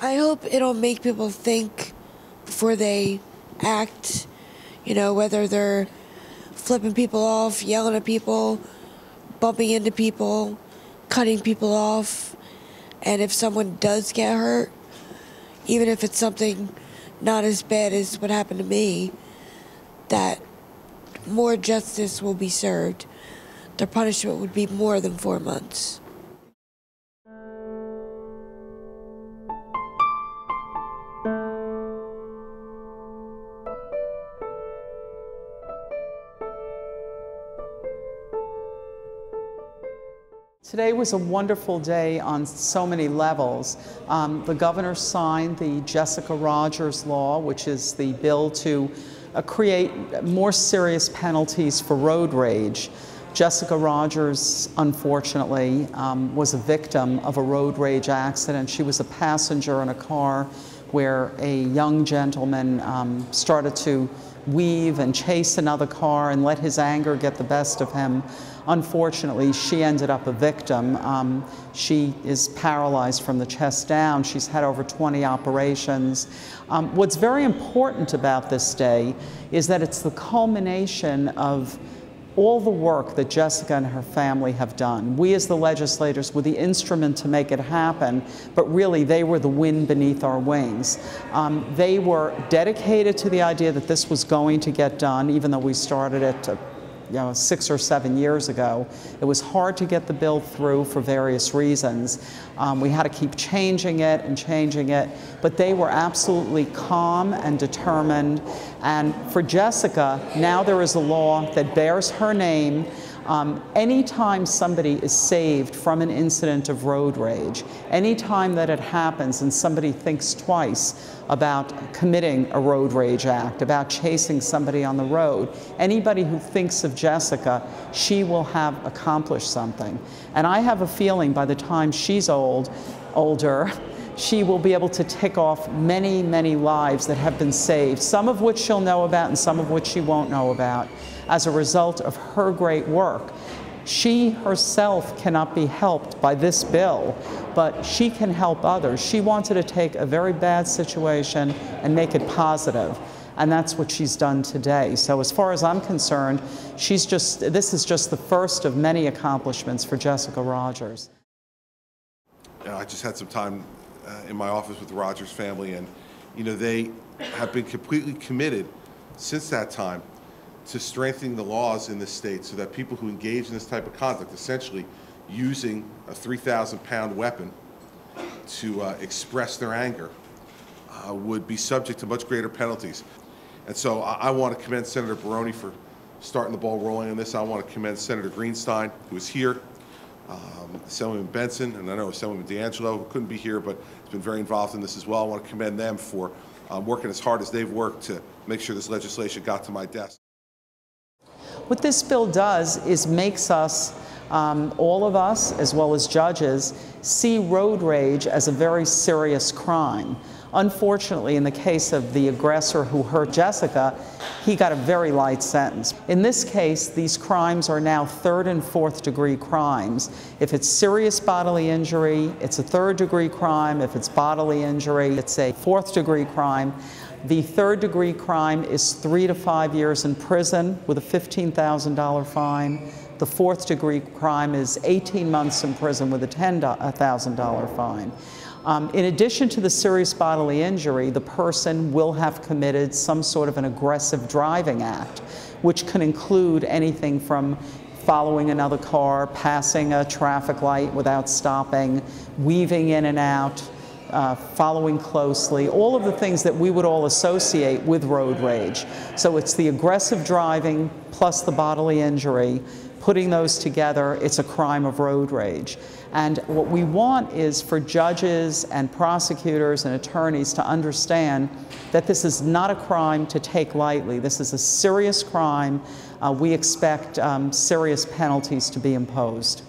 I hope it'll make people think before they act, you know, whether they're flipping people off, yelling at people, bumping into people, cutting people off. And if someone does get hurt, even if it's something not as bad as what happened to me, that more justice will be served. Their punishment would be more than four months. Today was a wonderful day on so many levels. Um, the governor signed the Jessica Rogers Law, which is the bill to uh, create more serious penalties for road rage. Jessica Rogers, unfortunately, um, was a victim of a road rage accident. She was a passenger in a car where a young gentleman um, started to weave and chase another car and let his anger get the best of him. Unfortunately, she ended up a victim. Um, she is paralyzed from the chest down. She's had over 20 operations. Um, what's very important about this day is that it's the culmination of all the work that Jessica and her family have done. We as the legislators were the instrument to make it happen, but really they were the wind beneath our wings. Um, they were dedicated to the idea that this was going to get done, even though we started it you know, six or seven years ago. It was hard to get the bill through for various reasons. Um, we had to keep changing it and changing it, but they were absolutely calm and determined. And for Jessica, now there is a law that bears her name um, anytime somebody is saved from an incident of road rage, anytime that it happens and somebody thinks twice about committing a road rage act, about chasing somebody on the road, anybody who thinks of Jessica, she will have accomplished something. And I have a feeling by the time she's old, older, she will be able to tick off many, many lives that have been saved, some of which she'll know about and some of which she won't know about as a result of her great work. She herself cannot be helped by this bill, but she can help others. She wanted to take a very bad situation and make it. And that's what she's done today. So as far as I'm concerned, she's just, this is just the first of many accomplishments for Jessica Rogers. I just had some time uh, in my office with the Rogers family, and you know they have been completely committed since that time to strengthening the laws in this state so that people who engage in this type of conduct, essentially using a 3,000 pound weapon to uh, express their anger, uh, would be subject to much greater penalties. And so I, I want to commend Senator Baroni for starting the ball rolling on this. I want to commend Senator Greenstein, who is here, um, Assemblyman Benson, and I know Assemblyman DeAngelo, couldn't be here, but has been very involved in this as well. I want to commend them for um, working as hard as they've worked to make sure this legislation got to my desk. What this bill does is makes us, um, all of us, as well as judges, see road rage as a very serious crime. Unfortunately, in the case of the aggressor who hurt Jessica, he got a very light sentence. In this case, these crimes are now third and fourth degree crimes. If it's serious bodily injury, it's a third degree crime. If it's bodily injury, it's a fourth degree crime. The third degree crime is three to five years in prison with a $15,000 fine. The fourth degree crime is 18 months in prison with a $10,000 fine. Um, in addition to the serious bodily injury, the person will have committed some sort of an aggressive driving act, which can include anything from following another car, passing a traffic light without stopping, weaving in and out, uh, following closely, all of the things that we would all associate with road rage. So it's the aggressive driving plus the bodily injury. Putting those together, it's a crime of road rage. And what we want is for judges and prosecutors and attorneys to understand that this is not a crime to take lightly. This is a serious crime. Uh, we expect um, serious penalties to be imposed.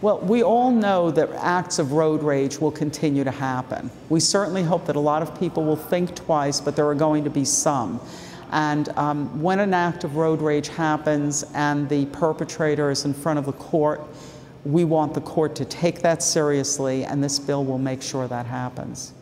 Well, we all know that acts of road rage will continue to happen. We certainly hope that a lot of people will think twice, but there are going to be some. And um, when an act of road rage happens and the perpetrator is in front of the court, we want the court to take that seriously, and this bill will make sure that happens.